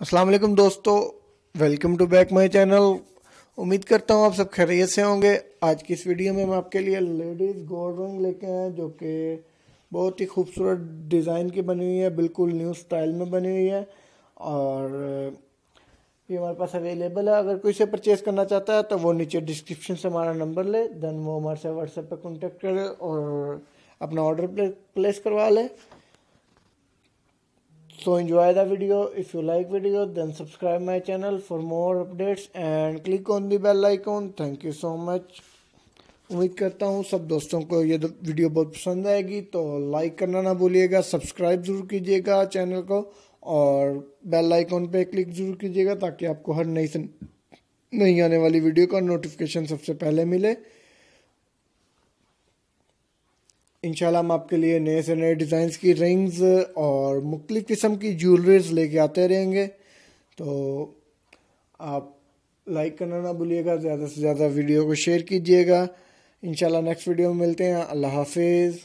अस्सलाम वालेकुम दोस्तों welcome to back my channel उम्मीद करता हूँ आप सब खैरियत से होंगे। आज की इस वीडियो में मैं आपके लिए लेडीज़ गोल्ड रंग लेके आए जो कि बहुत ही खूबसूरत डिज़ाइन की बनी हुई है, बिल्कुल न्यू स्टाइल में बनी हुई है। और ये हमारे पास अवेलेबल है। अगर कोई से परचेज़ करना चाहता है तो वो नीचे डिस्क्रिप्शन से हमारा नंबर ले देन वो हमारे से व्हाट्सएप पर कॉन्टेक्ट करे और अपना ऑर्डर प्लेस करवा ले। So enjoy the video. If you like video, then subscribe my channel for more updates and click on the bell icon. Thank you so much. उम्मीद करता हूँ सब दोस्तों को ये वीडियो बहुत पसंद आएगी तो लाइक करना ना भूलिएगा सब्सक्राइब ज़रूर कीजिएगा चैनल को और बेल आइकॉन पे क्लिक ज़रूर कीजिएगा ताकि आपको हर नई नई आने वाली वीडियो का नोटिफिकेशन सबसे पहले मिले। इंशाल्लाह हम आपके लिए नए से नए डिज़ाइंस की रिंग्स और मुख्तु किस्म की ज्वेलरीज लेके आते रहेंगे। तो आप लाइक करना ना भूलिएगा, ज़्यादा से ज़्यादा वीडियो को शेयर कीजिएगा। इंशाल्लाह नेक्स्ट वीडियो में मिलते हैं। अल्लाह हाफिज़।